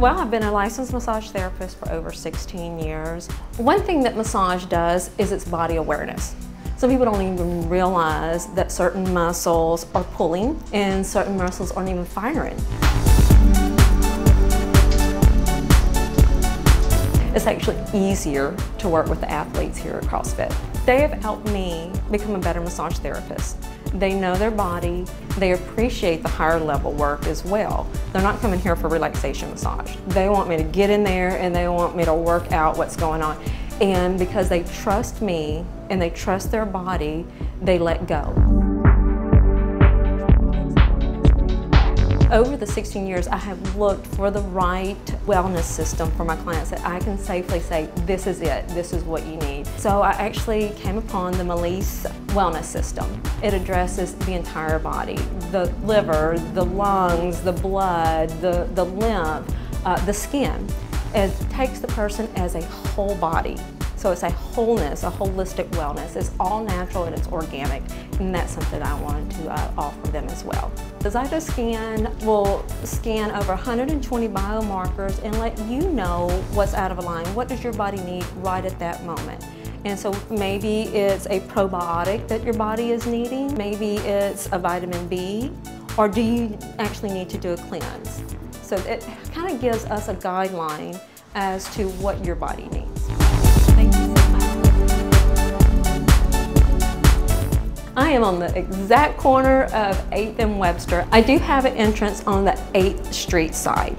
Well, I've been a licensed massage therapist for over 16 years. One thing that massage does is its body awareness. Some people don't even realize that certain muscles are pulling and certain muscles aren't even firing. It's actually easier to work with the athletes here at CrossFit. They have helped me become a better massage therapist. They know their body, they appreciate the higher level work as well. They're not coming here for relaxation massage. They want me to get in there and they want me to work out what's going on. And because they trust me and they trust their body, they let go. Over the 16 years, I have looked for the right wellness system for my clients that I can safely say, this is it, this is what you need. So I actually came upon the Melise Wellness System. It addresses the entire body, the liver, the lungs, the blood, the, the lymph, uh, the skin. It takes the person as a whole body. So it's a wholeness, a holistic wellness. It's all natural and it's organic, and that's something I wanted to uh, offer them as well. The ZytoScan will scan over 120 biomarkers and let you know what's out of line. What does your body need right at that moment? And so maybe it's a probiotic that your body is needing, maybe it's a vitamin B, or do you actually need to do a cleanse? So it kind of gives us a guideline as to what your body needs. I am on the exact corner of 8th and Webster. I do have an entrance on the 8th Street side.